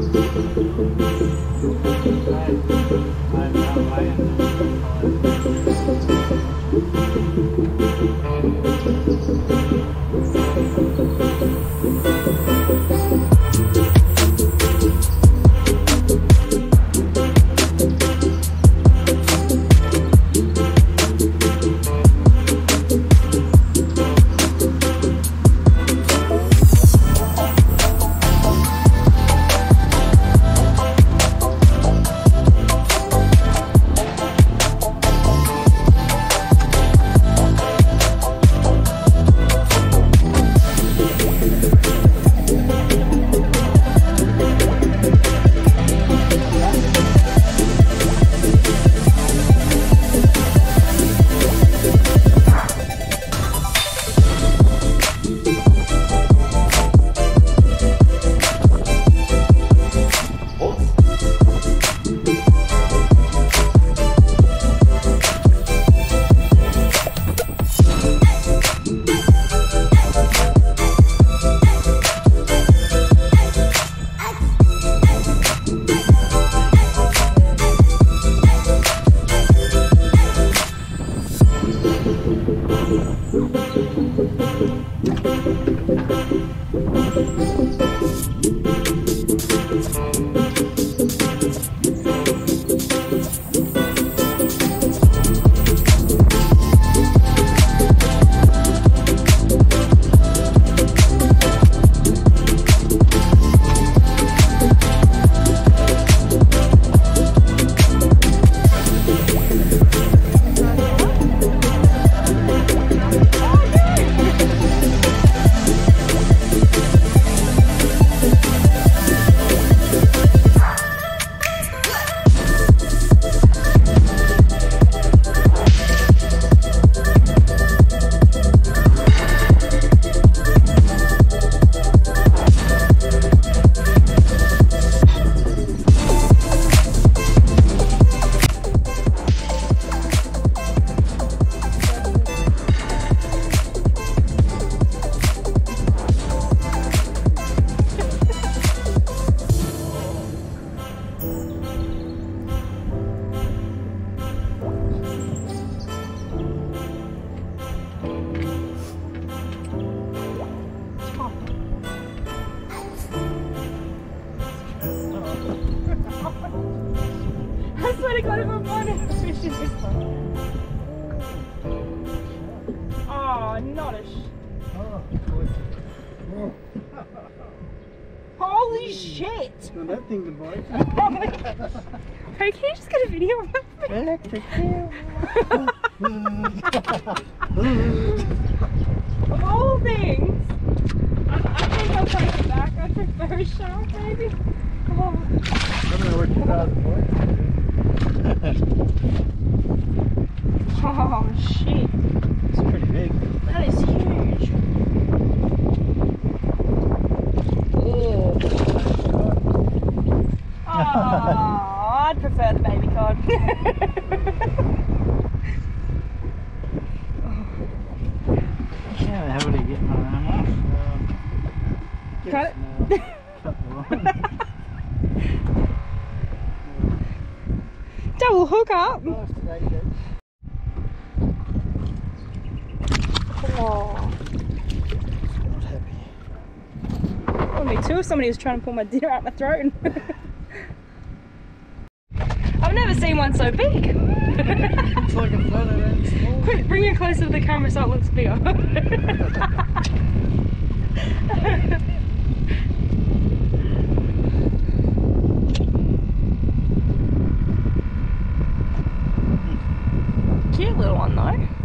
I swear to God, I'm on a one. Oh, not a sh. Holy shit! Now that thing to bite. Hey, can you just get a video of that? Electric Of all things, I, I think I'll take it back. I prefer a shark, maybe. Oh, I don't know you thought oh shit. It's pretty big. That is huge. Oh. Oh, I'd prefer the baby cod. Double hook up. Last today, dude. Oh. Not happy. Well, me too if somebody was trying to pull my dinner out my throat. I've never seen one so big. It's like a floater. Quick, bring it closer to the camera so it looks bigger. Cute little one though.